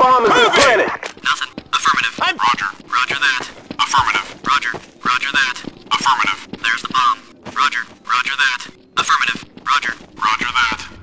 bomb has been planted. Nothing. Affirmative. I'm- Roger. Roger that. Affirmative. Roger. Roger that. Affirmative. There's the bomb. Roger. Roger that. Affirmative. Roger. Roger that.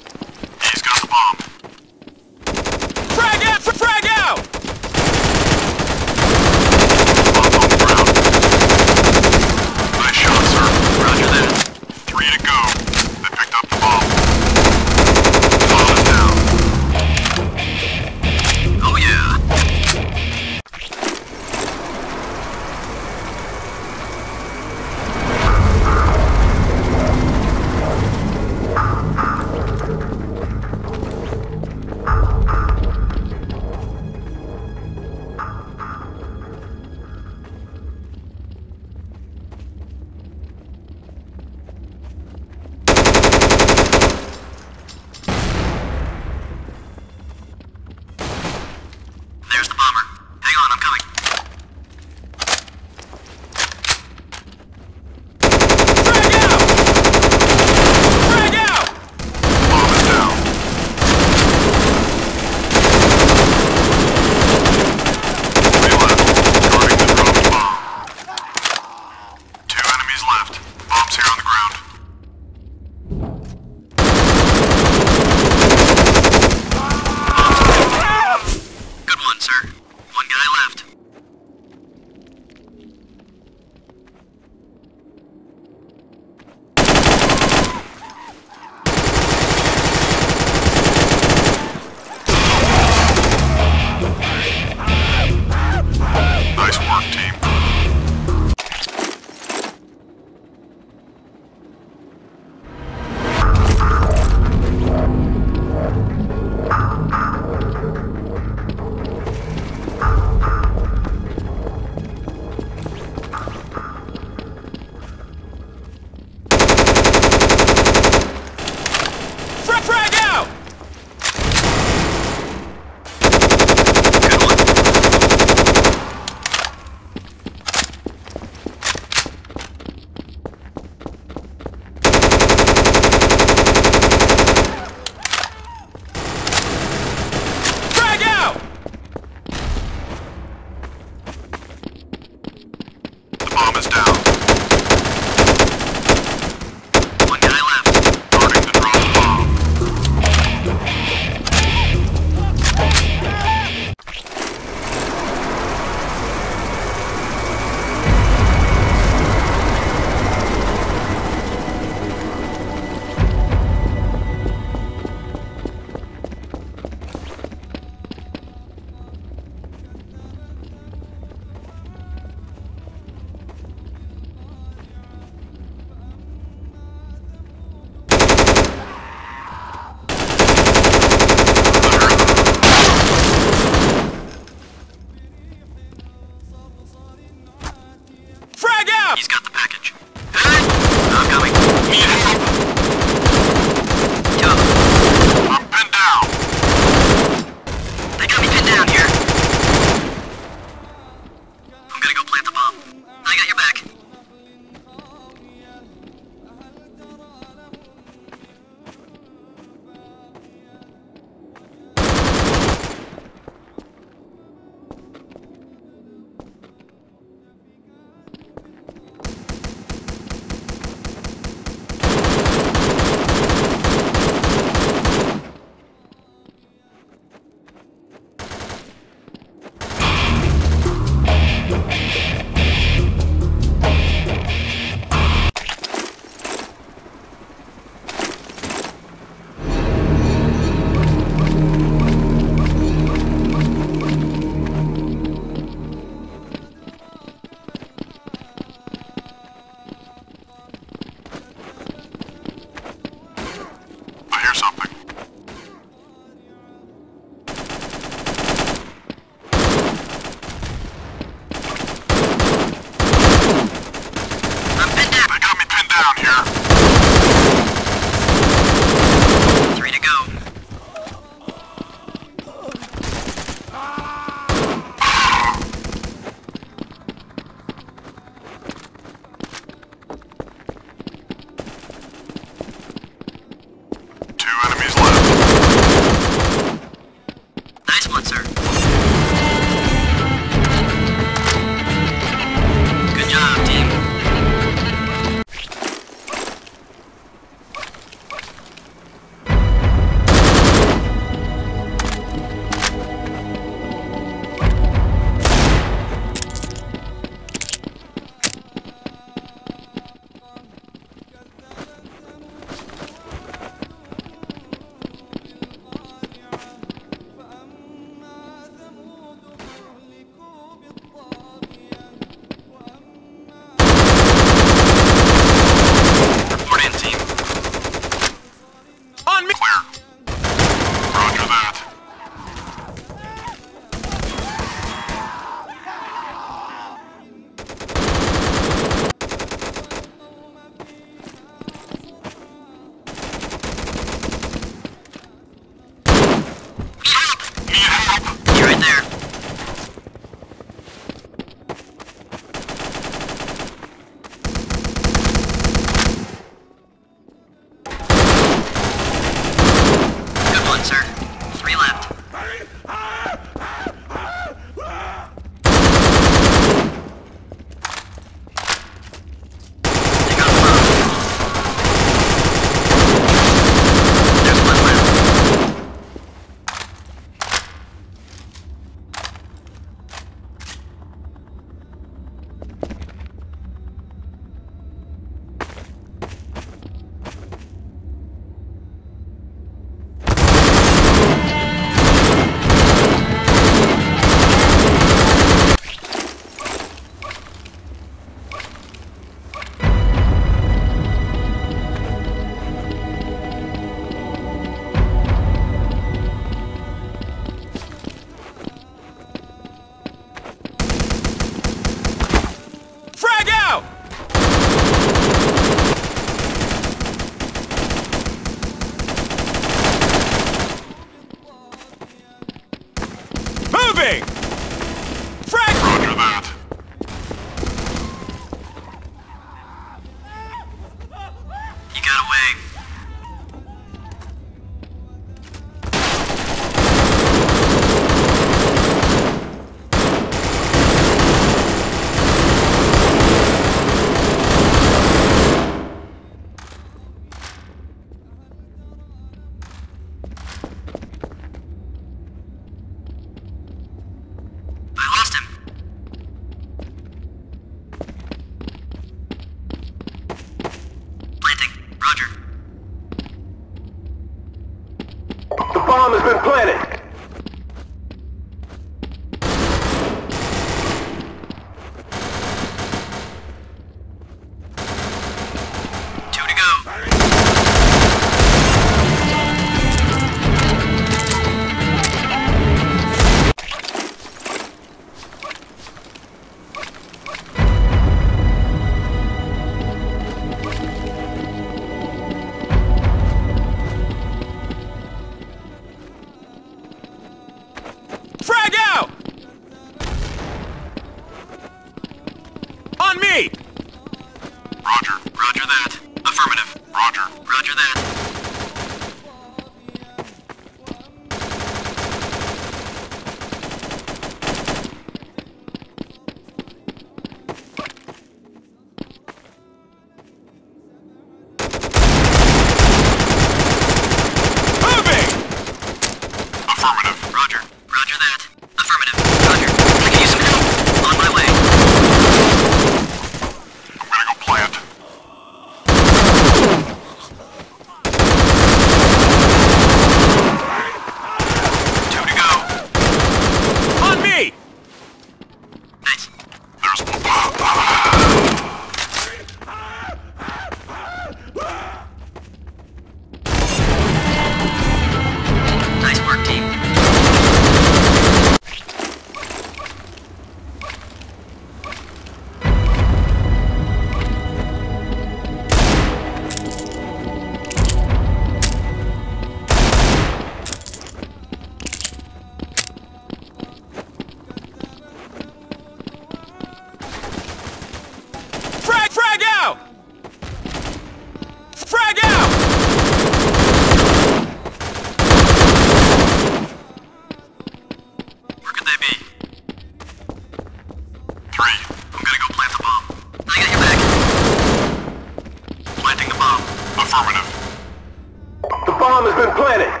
Bomb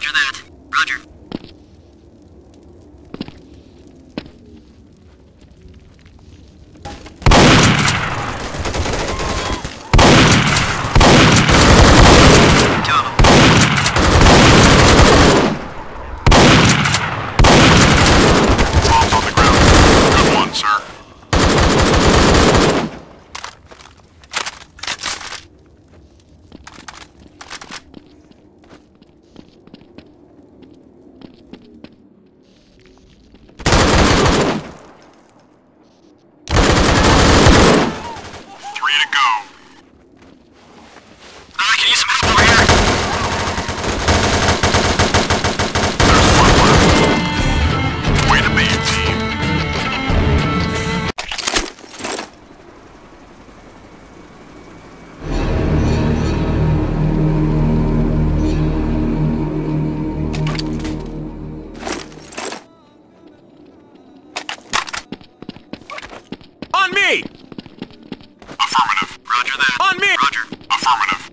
Roger that. Roger. Roger that. On me! Roger. Affirmative.